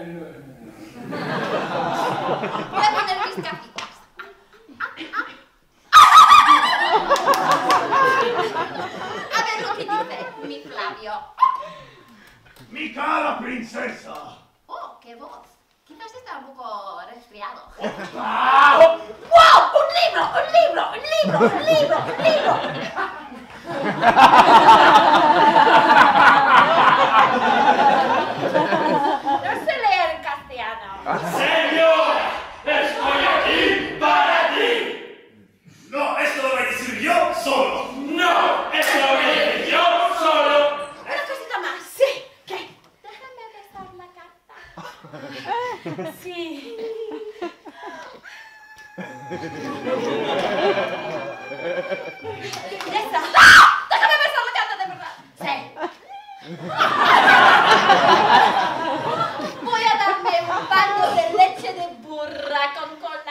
Voy a poner mis cajitas. A ver lo que dice mi Flavio. Mi cara princesa. Oh, qué voz. Quizás está un poco resfriado. ¡Wow! ¡Un libro! ¡Un libro! ¡Un libro! ¡Un libro! ¡Un libro! Señor, estoy aquí para ti. No, esto lo voy a decir yo solo. No, esto lo voy a decir yo solo. Una cosita más. Sí. ¿Qué? Déjame besar la carta. Sí. ¡Esa! ¡Ah! ¡Déjame besar la carta de verdad! Sí. del Lecce de Burra con colla